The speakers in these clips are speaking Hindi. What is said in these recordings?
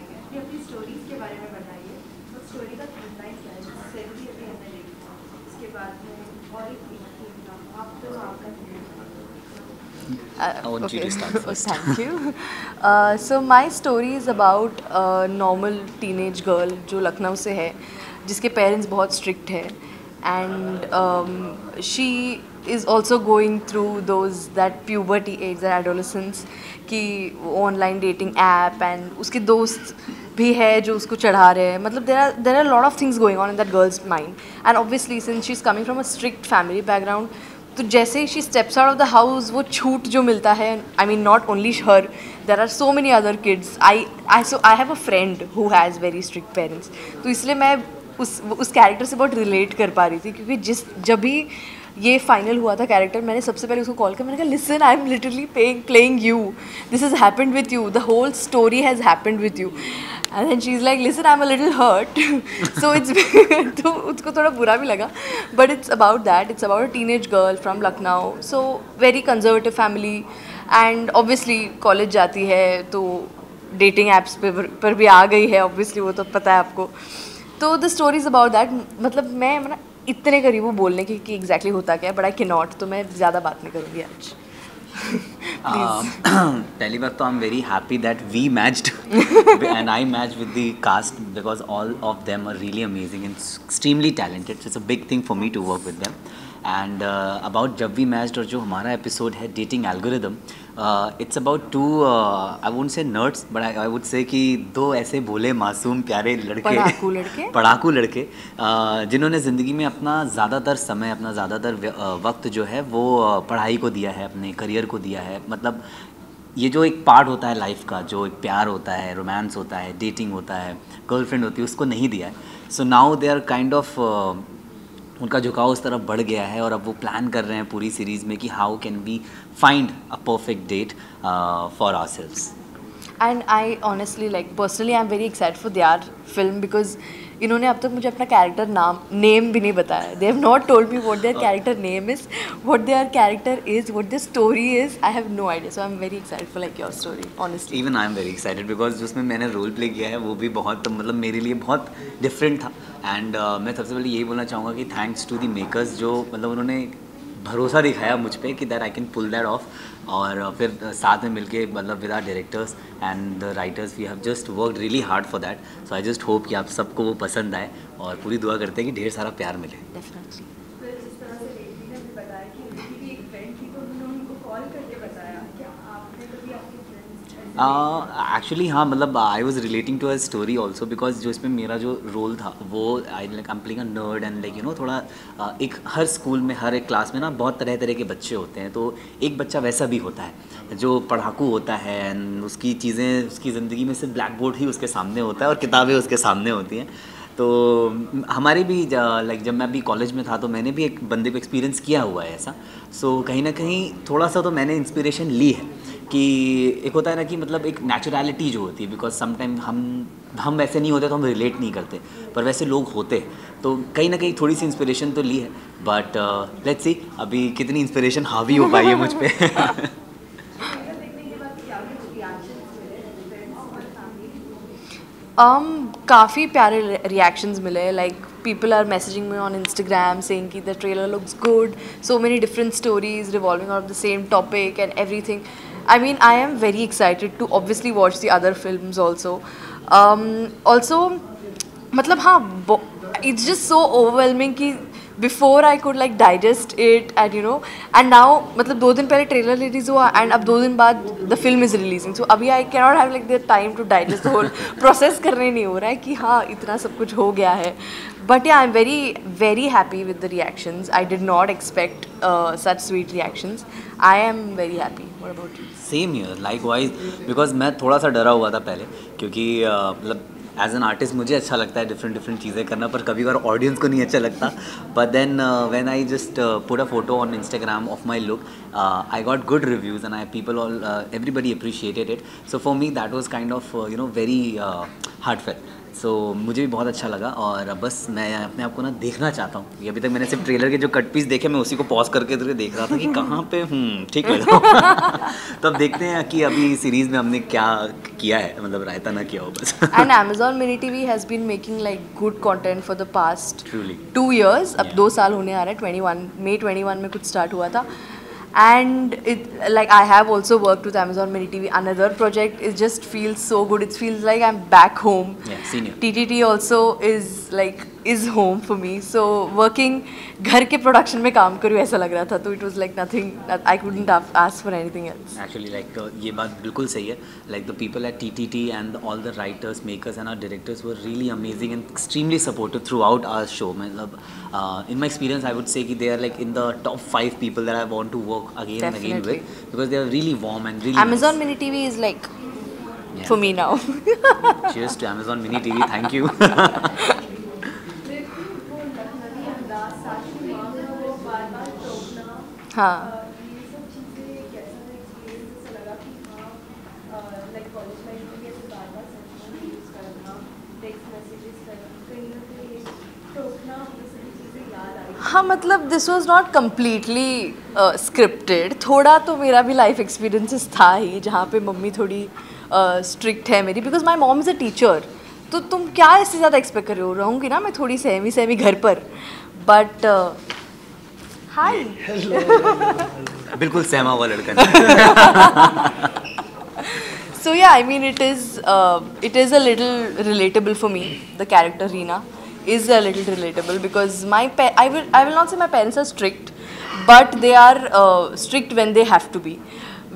है अपनी स्टोरीज के बारे में बताइए स्टोरी का उसके बाद में Uh, first. Thank you. Uh, so my story is about a normal teenage girl जो लखनऊ से है जिसके पेरेंट्स बहुत स्ट्रिक्ट है and she is also going through those that puberty age adolescence कि ऑनलाइन डेटिंग ऐप एंड उसके दोस्त भी है जो उसको चढ़ा रहे हैं। मतलब there are there are lot of things going on in that girls mind and obviously since she is coming from a strict family background तो जैसे ही she steps out of the house वो छूट जो मिलता है I mean not only her there are so many other kids I I so I have a friend who has very strict parents तो इसलिए मैं उस उस कैरेक्टर से बहुत रिलेट कर पा रही थी, क्योंकि जिस, जब भी ये फाइनल हुआ था कैरेक्टर मैंने सबसे पहले उसको कॉल किया, मैंने कहा listen I am literally paying playing you this is happened with you the whole story has happened with you and then she is like listen I am a little hurt so it's तो उसको थोड़ा बुरा भी लगा but it's about that it's about a teenage girl from Lucknow so very conservative family and obviously college जाती है तो डेटिंग ऐप्स पे पर भी आ गई है ऑब्वियसली वो तो पता है आपको. तो the story is about that मतलब मैं मतलब इतने करीब हूँ बोलने की कि एग्जैक्टली होता क्या है बट आई के नॉट तो मैं ज़्यादा बात नहीं करूँगी आज। Um, पहली बात तो I am very happy that we matched and I match with the cast because all of them are really amazing and extremely talented it's a big thing for me to work with them and about जब वी मैच्ड और जो हमारा एपिसोड है dating algorithm it's about two I won't say nerds but I would say कि दो ऐसे भोले मासूम प्यारे लड़के पढ़ाकू लड़के। पढ़ाकू लड़के uh, जिन्होंने ज़िंदगी में अपना ज़्यादातर समय अपना ज़्यादातर uh, वक्त जो है वो uh, पढ़ाई को दिया है अपने करियर को दिया है। मतलब ये जो एक पार्ट होता है लाइफ का जो एक प्यार होता है रोमांस होता है डेटिंग होता है गर्लफ्रेंड होती है उसको नहीं दिया है। So now they are kind of उनका झुकाव उस तरफ़ बढ़ गया है और अब वो प्लान कर रहे हैं पूरी सीरीज़ में कि how can we find a perfect date for ourselves and I honestly like personally I am very excite for they are film because इन्होंने अब तक मुझे अपना कैरेक्टर नाम नेम भी नहीं बताया they have not told me what their character name is what their character is what their story is I have no idea so I am very excited for like your story honestly even I am very excited because जिसमें मैंने रोल प्ले किया है वो भी बहुत मतलब मेरे लिए बहुत डिफरेंट था। एंड uh, मैं सबसे पहले यही बोलना चाहूँगा कि थैंक्स टू द मेकर्स जो मतलब उन्होंने भरोसा दिखाया मुझ पर कि that I can pull that off और फिर साथ में मिलके मतलब with our directors and the writers we have just work really hard for that so I just hope कि आप सबको वो पसंद आए और पूरी दुआ करते हैं कि ढेर सारा प्यार मिले। डेफिनेटली फिर जिस तरह से रेखी ने भी बताया कि उनकी भी एक फ्रेंड थी तो उन्होंने उनको कॉल करके बताया क्या आपने कभी आपकी फ्रेंड्स एक्चुअली हाँ मतलब I was relating to uh story also because जो इसमें मेरा जो रोल था वो I like am playing a nerd and like you know थोड़ा uh, एक हर स्कूल में हर एक क्लास में ना बहुत तरह तरह के बच्चे होते हैं तो एक बच्चा वैसा भी होता है जो पढ़ाकू होता है एंड उसकी चीज़ें उसकी ज़िंदगी में सिर्फ़ ब्लैक बोर्ड ही उसके सामने होता है और किताबें उसके सामने होती हैं। तो हमारे भी लाइक जब मैं अभी कॉलेज में था तो मैंने भी एक बंदे को एक्सपीरियंस किया हुआ है ऐसा। सो so, कहीं ना कहीं थोड़ा सा तो मैंने इंस्पिरेशन ली है। कि एक होता है ना कि मतलब एक नेचुरलिटी जो होती है बिकॉज़ समटाइम हम हम वैसे नहीं होते तो हम रिलेट नहीं करते, पर वैसे लोग होते तो कहीं ना कहीं थोड़ी सी इंस्पिरेशन तो ली है बट लेट्स सी अभी कितनी इंस्पिरेशन हावी हो पाई है मुझ पर ट्रेलर um काफ़ी प्यारे रिएक्शंस मिले like people are messaging me on instagram saying कि the trailer looks good, so many different stories revolving around the same topic and everything i mean, i am very excited to obviously watch the other films also. Um also मतलब हाँ इट्स जस्ट सो ओवरवेलमिंग कि before I could like digest it and you know and now मतलब दो दिन पहले ट्रेलर रिलीज़ हुआ एंड अब दो दिन बाद the film is releasing so अभी I cannot have like the time to digest whole process करने नहीं हो रहा है कि हाँ इतना सब कुछ हो गया है. But yeah I am very very happy with the reactions I did not expect such sweet reactions I am very happy what about you same here likewise because मैं थोड़ा सा डरा हुआ था पहले क्योंकि uh, मतलब एज एन आर्टिस्ट मुझे अच्छा लगता है डिफरेंट डिफरेंट चीज़ें करना पर कभी बार ऑडियंस को नहीं अच्छा लगता। But then when I just put a photo on Instagram of my look I got good reviews and I people all everybody appreciated it so for me that was kind of you know very heartfelt so मुझे भी बहुत अच्छा लगा और बस मैं अपने आप को ना देखना चाहता हूँ अभी तक मैंने सिर्फ़ ट्रेलर के जो कट पीस देखे मैं उसी को पॉज करके करके देख रहा था कि कहाँ पे हूँ ठीक है तो अब देखते हैं कि अभी सीरीज़ में हमने क्या किया है मतलब रायता ना किया हो बस Amazon Mini TV has been making like good content for the past Truly. two years. अब Yeah. दो साल होने आ रहे हैं 21 मई 21 में कुछ स्टार्ट हुआ था and it like I have also worked with Amazon Mini TV. Another project it just feels so good. It feels like I'm back home. Yeah, senior. TTT also is like is home for me so working घर के प्रोडक्शन में काम करूँ ऐसा लग रहा था तो it was like nothing I couldn't ask for anything else actually like ये बात बिल्कुल सही है like the people at T T T and all the writers makers and our directors were really amazing and extremely supportive throughout our show मतलब in my experience I would say कि they are like in the top five people that I want to work again and again with because they are really warm and really Amazon Mini TV is like Yeah. for me now. Cheers to Amazon Mini TV. Thank you. I हाँ मतलब this was not completely scripted थोड़ा तो मेरा भी लाइफ एक्सपीरियंसेस था ही जहाँ पे मम्मी थोड़ी स्ट्रिक्ट है मेरी। Because my mom is a teacher तो तुम क्या इससे ज़्यादा एक्सपेक्ट कर रहे हो? रहूँगी ना मैं थोड़ी सहमी सहमी घर पर। बट हाई बिल्कुल सहमा हुआ लड़का नहीं So yeah, I mean it is uh, it is a little relatable for me. The character Reena is a little relatable because my pa- I will I will not say my parents are strict, but they are uh, strict when they have to be,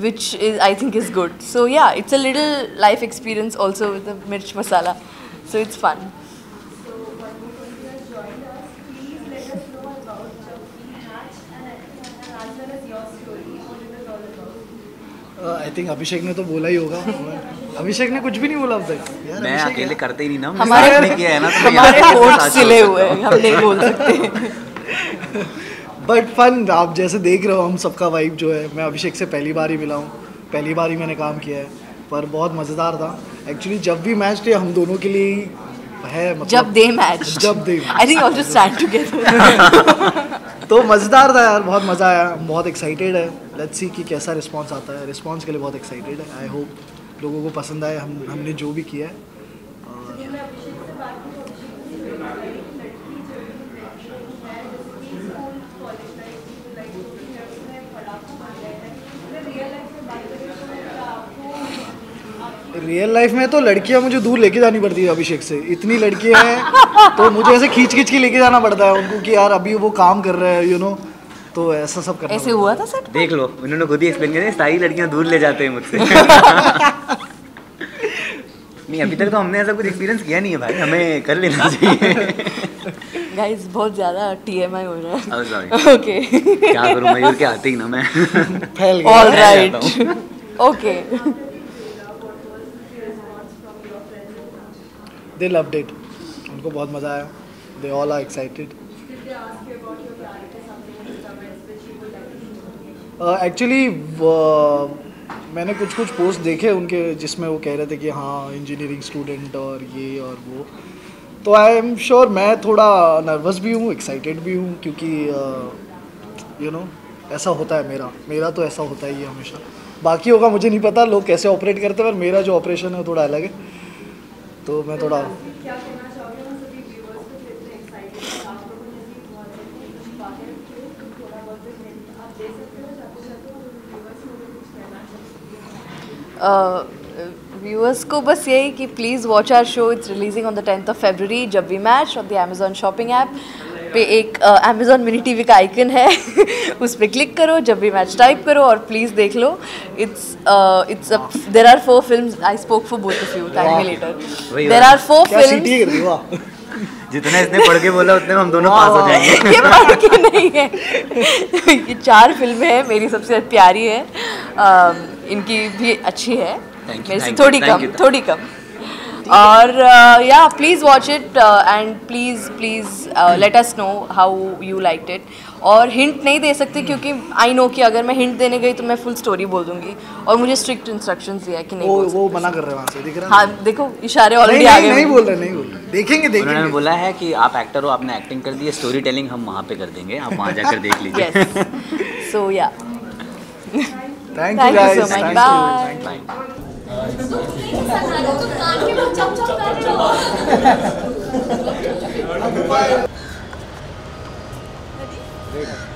which is I think is good. So yeah, it's a little life experience also with the mirch masala, so it's fun. I think Abhishek ने तो बोला ही होगा। अभिषेक ने कुछ भी नहीं बोला अब तक। यार मैं अकेले करते ही नहीं ना हमारे मैंने किया है ना तो हमारे साथ सिले हुए हैं। हम नहीं बोल सकते। बट फन आप जैसे देख रहे हो हम सबका वाइब जो है मैं अभिषेक से पहली बार ही मिला हूँ। पहली बार ही मैंने काम किया है पर बहुत मज़ेदार था। एक्चुअली जब भी मैच थे हम दोनों के लिए ही है मतलब जब दे मैच जब they I think also stand together तो मज़ेदार था यार, बहुत मज़ा आया हम बहुत एक्साइटेड है। लेट्स सी कि कैसा रिस्पांस आता है। रिस्पांस के लिए बहुत एक्साइटेड है। आई होप लोगों को पसंद आए। हम, हमने जो भी किया है जब मैं अभिषेक से बात की तो अभिषेक मुझे बोला कि लड़की जो भी लड़की है जैसे कि स्कूल कॉलेज लाइफ की लाइफ होती है उसमें पढ़ाकू बन गए हैं अगर रियल लाइफ में बात करें तो क्या आपको आपकी रियल लाइफ में तो लड़कियाँ मुझे दूर लेके जानी पड़ती है अभिषेक से। इतनी लड़कियाँ हैं तो मुझे ऐसे खींच खींच के लेके जाना पड़ता है उनको कि यार अभी वो काम कर रहे हैं यू नो तो ऐसा सब करना ऐसे हुआ था सर? देख लो उन्होंने खुद ही एक्सप्लेन किया सारी लड़कियाँ दूर ले जाते हैं मुझसे. नहीं अभी तक तो हमने ऐसा कुछ एक्सपीरियंस किया नहीं है भाई हमें कर लेना चाहिए। गाइस बहुत ज़्यादा टीएमआई हो रहा है। Oh, sorry. ओके क्या करूँ मयूर के आते ही ना मैं। फैल गया। ऑल मैं right okay they loved it उनको बहुत मज़ा आया। They all are excited? Actually मैंने कुछ कुछ पोस्ट देखे उनके, जिसमें वो कह रहे थे कि हाँ इंजीनियरिंग स्टूडेंट और ये और वो। तो आई एम श्योर मैं थोड़ा नर्वस भी हूँ एक्साइटेड भी हूँ, क्योंकि यू नो ऐसा होता है मेरा। मेरा तो ऐसा होता ही है हमेशा। बाकी होगा, मुझे नहीं पता, लोग कैसे ऑपरेट करते हैं, पर मेरा जो ऑपरेशन है थोड़ा अलग है। तो मैं थोड़ा व्यूअर्स और उन व्यूअर्स को बस यही कि please watch our show it's releasing on the tenth of February जब we match on the Amazon shopping app पे एक अमेजोन मिनी टीवी का आइकन है उस पर क्लिक करो जब भी मैच टाइप करो और प्लीज़ देख लो। It's it's there are four film I spoke for both of you thank me later there are four film जितना इसने पढ़ के बोला उतने हम दोनों पास हो जाएँगे। ये पढ़ के नहीं है? ये चार फ़िल्में हैं मेरी सबसे प्यारी है। इनकी भी अच्छी है। मेरे से थोड़ी कम थोड़ी कम। और या please watch it and please please let us know how you like it और हिंट नहीं दे सकती क्योंकि आई नो कि अगर मैं हिंट देने गई तो मैं फुल स्टोरी बोल दूँगी। और मुझे स्ट्रिक्ट इंस्ट्रक्शन दिया है कि नहीं वो वो मना कर रहे हैं से दिख रहा हाँ देखो इशारे नहीं ऑलरेडी नहीं, आ गए नहीं बोल रहे नहीं बोल रहे। देखेंगे उन्होंने बोला है कि आप एक्टर हो आपने एक्टिंग कर दी है स्टोरी टेलिंग हम वहाँ पे कर देंगे आप वहाँ जाकर देख लीजिए। So yeah. Thank you. Thank you bye Ready?